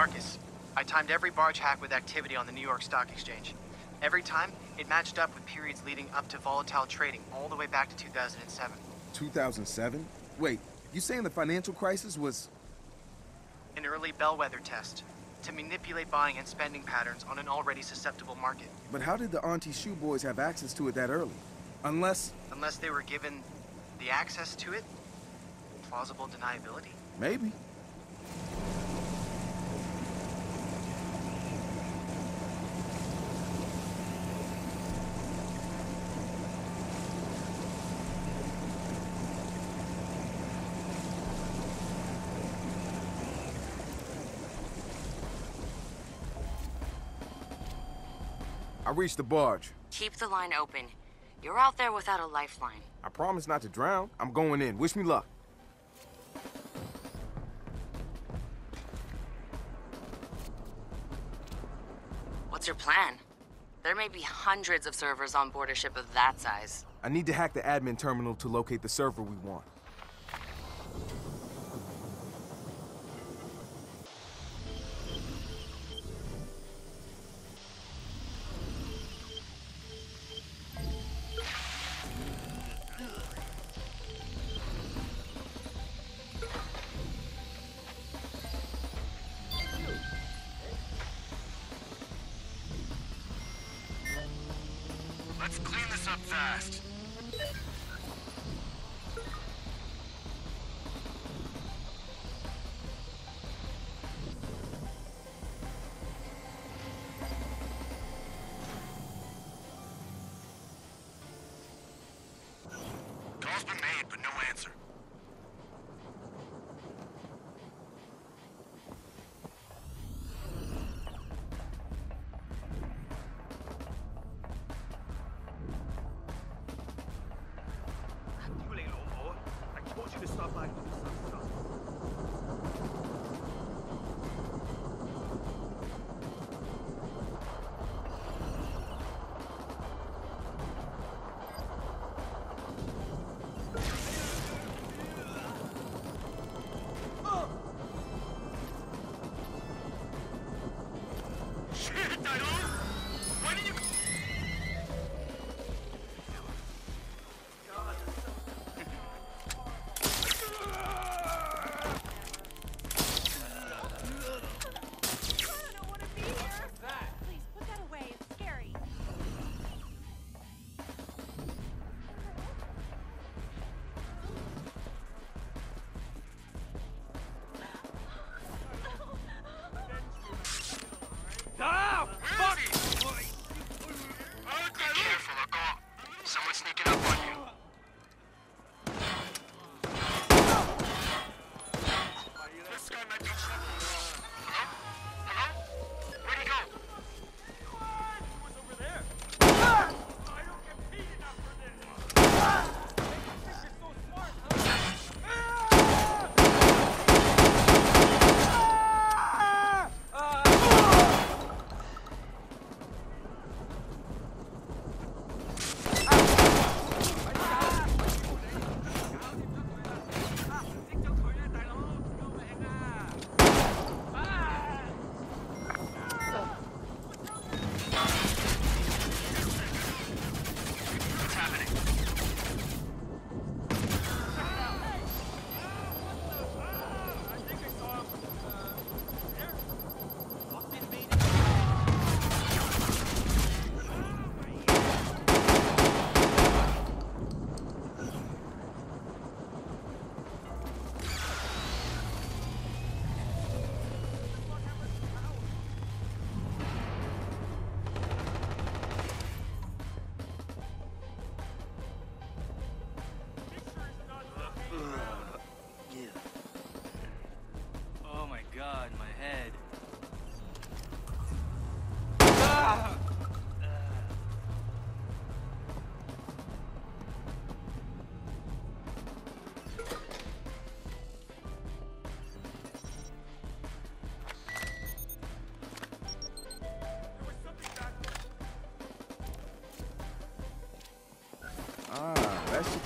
Marcus, I timed every barge hack with activity on the New York Stock Exchange. Every time, it matched up with periods leading up to volatile trading all the way back to 2007. 2007? Wait, you saying the financial crisis was... An early bellwether test to manipulate buying and spending patterns on an already susceptible market. But how did the Auntie Shu Boys have access to it that early? Unless... Unless they were given the access to it? Plausible deniability? Maybe. I reached the barge. Keep the line open. You're out there without a lifeline. I promise not to drown. I'm going in. Wish me luck. What's your plan? There may be hundreds of servers on board a ship of that size. I need to hack the admin terminal to locate the server we want. Let's clean this up fast. Sneaking up on you.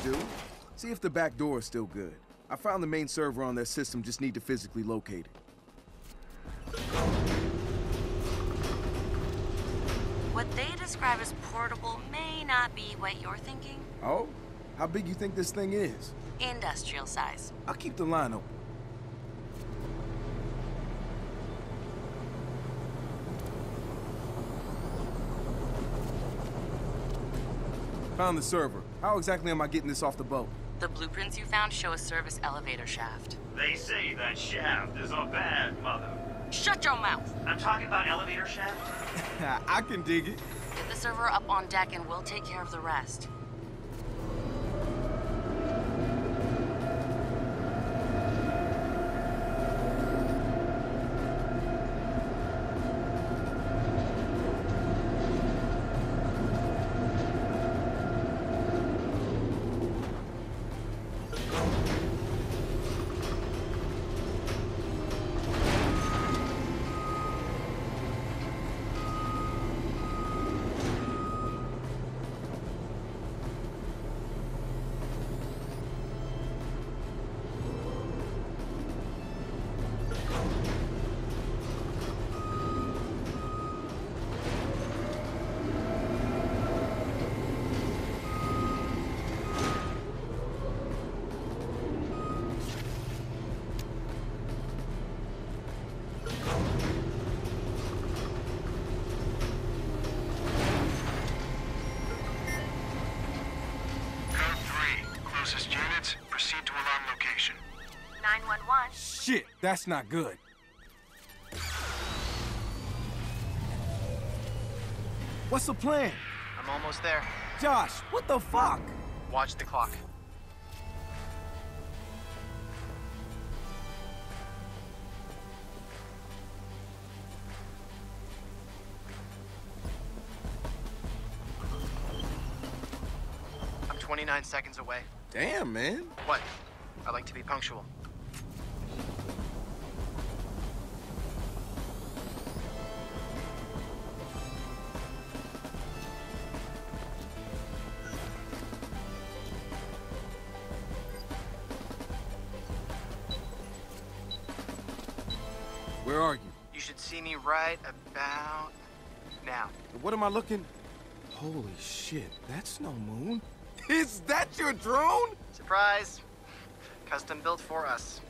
Do. See if the back door is still good. I found the main server on that system, just need to physically locate it. What they describe as portable may not be what you're thinking. Oh? How big you think this thing is? Industrial size. I'll keep the line open. Found the server. How exactly am I getting this off the boat? The blueprints you found show a service elevator shaft. They say that shaft is a bad mother. Shut your mouth! I'm talking about elevator shaft. I can dig it. Get the server up on deck and we'll take care of the rest. 911. Shit, that's not good. What's the plan? I'm almost there. Josh, what the fuck? Watch the clock. I'm 29 seconds away. Damn, man. What? I like to be punctual. Where are you? You should see me right about now. What am I looking? Holy shit, that's no moon. Is that your drone? Surprise! Custom built for us.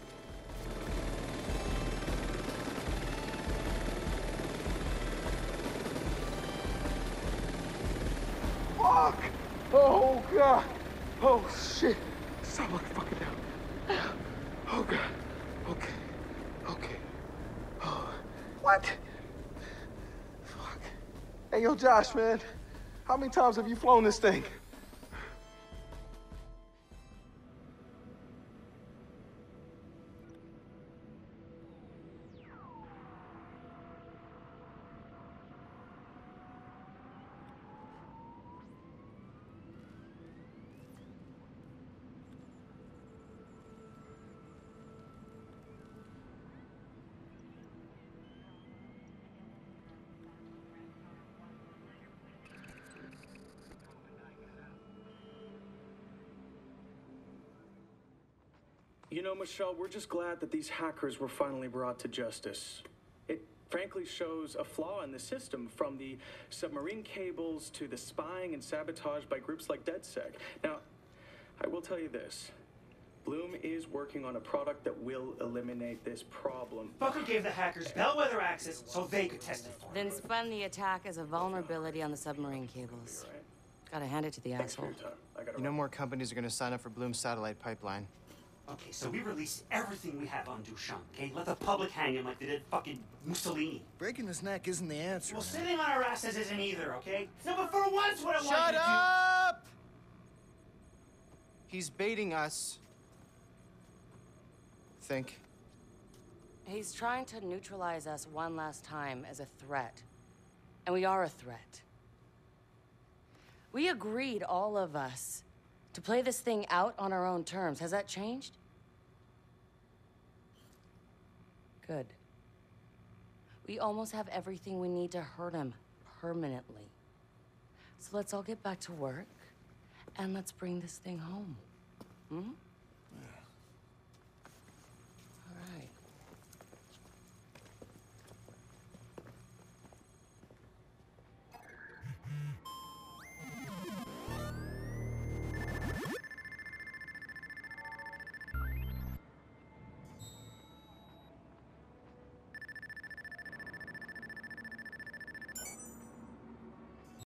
Fuck! Oh god! Oh shit! Somebody fucking down. Oh god. Okay. Okay. Oh. What? Fuck. Hey yo, Josh, man. How many times have you flown this thing? You know, Michelle, we're just glad that these hackers were finally brought to justice. It frankly shows a flaw in the system from the submarine cables to the spying and sabotage by groups like DedSec. Now, I will tell you this Blume is working on a product that will eliminate this problem. Bucker gave the hackers bellwether access so they could test it for. Then spun the attack as a vulnerability on the submarine cables. Gotta hand it to the asshole. your time. I gotta You know more companies are gonna sign up for Blume's satellite pipeline. Okay, so we release everything we have on Dusan, okay? Let the public hang him like they did fucking Mussolini. Breaking his neck isn't the answer. Well, sitting on our asses isn't either, okay? No, but for once, what I want Shut you to up! He's baiting us. Think. He's trying to neutralize us one last time as a threat. And we are a threat. We agreed, all of us, to play this thing out on our own terms. Has that changed? Good. We almost have everything we need to hurt him permanently. So let's all get back to work and let's bring this thing home. Hmm?